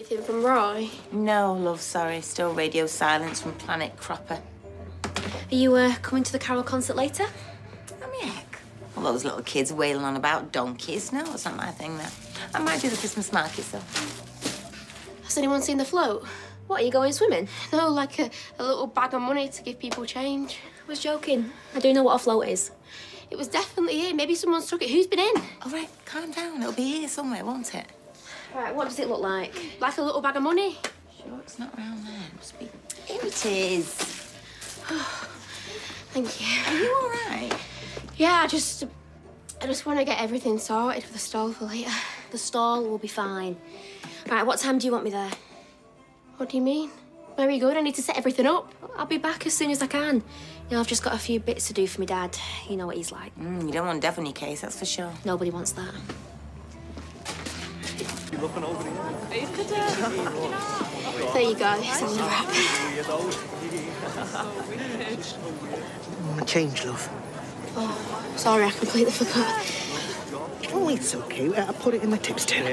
Anything from Roy? No, love, sorry. Still radio silence from Planet Cropper. Are you uh, coming to the Carol concert later? I mean, heck. All those little kids wailing on about donkeys. No, it's not my thing, that. I might do the Christmas market, though. Has anyone seen the float? What, are you going swimming? No, like a, a little bag of money to give people change. I was joking. I do know what a float is. It was definitely here. Maybe someone's took it. Who's been in? All right, calm down. It'll be here somewhere, won't it? Right, what does it look like? Like a little bag of money. Sure, it's not around there. It must be... Here it is. Thank you. Are you all right? Yeah, I just... I just want to get everything sorted for the stall for later. The stall will be fine. Right, what time do you want me there? What do you mean? Where are you going? I need to set everything up. I'll be back as soon as I can. You know, I've just got a few bits to do for my dad. You know what he's like. Mm, you don't want Dev on your case, that's for sure. Nobody wants that. There you go. It's on the wrap. My change, love. Oh, sorry, I completely forgot. Oh, it's okay. I put it in the tips tin.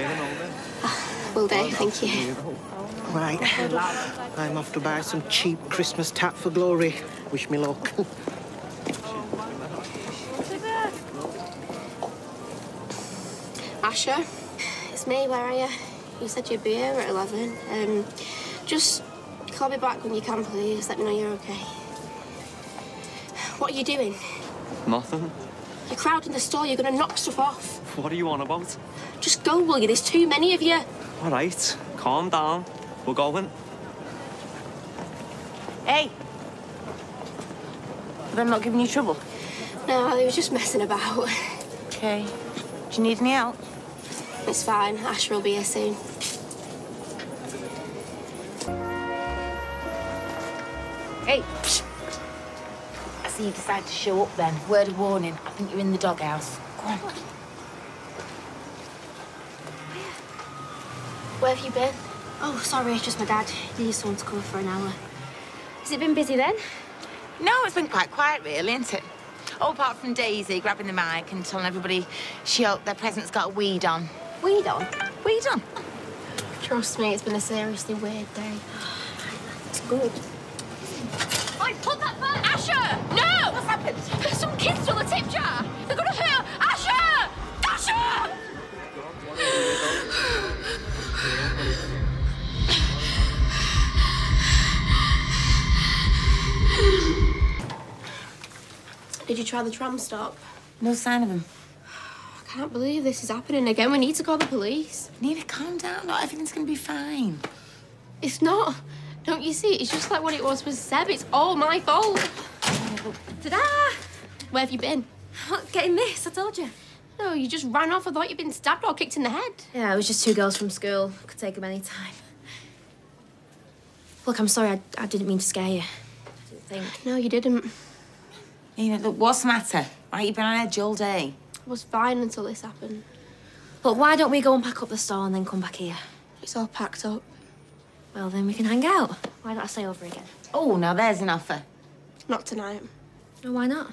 Ah, will do. Thank you. Right. I'm off to buy some cheap Christmas tat for Glory. Wish me luck. Asha, it's me. Where are you? You said you'd be here at 11. Um, just call me back when you can, please. Let me know you're okay. What are you doing? Nothing. You're crowding the store. You're going to knock stuff off. What are you on about? Just go, will you? There's too many of you. All right, calm down. We're going. Hey! Have I not giving you trouble? No, they were just messing about. Okay. Do you need any help? It's fine. Asha will be here soon. Hey! psst. I see you decide to show up then. Word of warning. I think you're in the doghouse. Go on. Where have you been? Oh, sorry, it's just my dad. He needs someone to cover for an hour. Has it been busy then? No, it's been quite quiet, really, isn't it? All apart from Daisy grabbing the mic and telling everybody she hoped their present's got a weed on. Weed on? Weed on? Trust me, it's been a seriously weird day. It's good. I put that back! Asha! No! What's happened? Some kids stole the tip jar. They're gonna hurt. Asha! Asha! Did you try the tram stop? No sign of him. I can't believe this is happening again. We need to call the police. Nina, calm down. Not everything's gonna be fine. It's not. Don't you see? It's just like what it was with Seb. It's all my fault. Ta-da! Where have you been? Not getting this, I told you. No, you just ran off. I thought you'd been stabbed or kicked in the head. Yeah, it was just two girls from school. Could take them any time. Look, I'm sorry. I, I didn't mean to scare you. I didn't think. No, you didn't. Nina, look, what's the matter? Right, you've been on edge all day. I was fine until this happened. Look, why don't we go and pack up the store and then come back here? It's all packed up. Well, then we can hang out. Why don't I stay over again? Oh, now there's an offer. Not tonight. No, why not?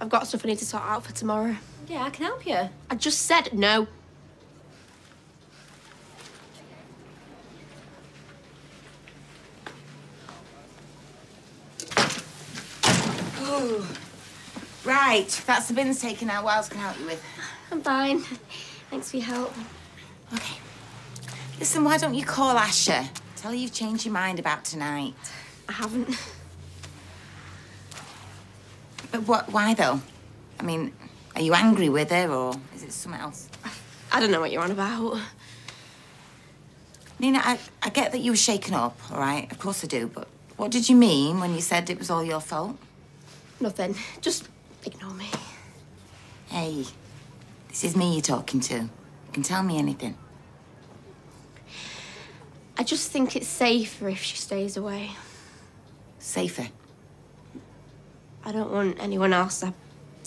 I've got stuff I need to sort out for tomorrow. Yeah, I can help you. I just said no. Right, that's the bins taken out. What else can I help you with? I'm fine. Thanks for your help. Okay. Listen, why don't you call Asha? Tell her you've changed your mind about tonight. I haven't. But what? Why though? I mean, are you angry with her or is it something else? I don't know what you're on about. Nina, I, I get that you were shaken up, all right? Of course I do, but what did you mean when you said it was all your fault? Nothing. Just ignore me. Hey, this is me you're talking to. You can tell me anything. I just think it's safer if she stays away. Safer. I don't want anyone else I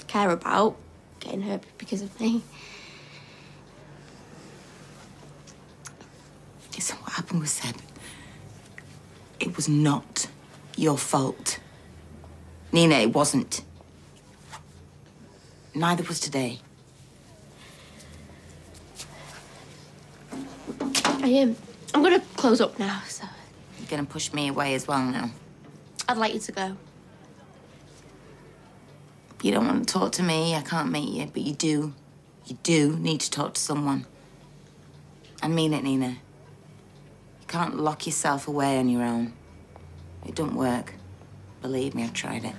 care about getting hurt because of me. Listen, what happened with Seb? It was not your fault. Nina, it wasn't. Neither was today. I am. I'm gonna close up now, so You're gonna push me away as well now. I'd like you to go. You don't want to talk to me, I can't meet you, but you do. You do need to talk to someone. I mean it, Nina. You can't lock yourself away on your own. It don't work. Believe me, I've tried it.